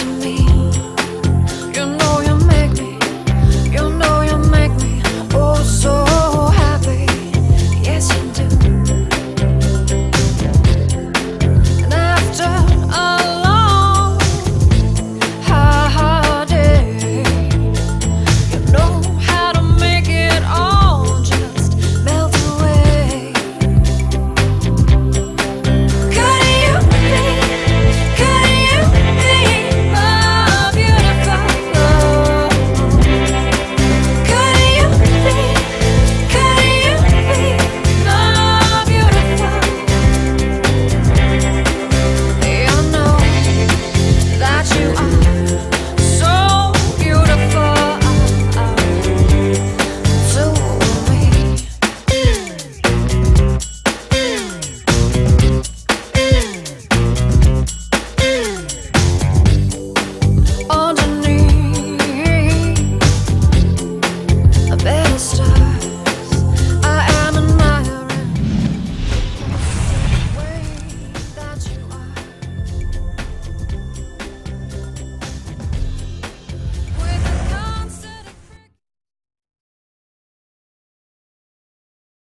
to me.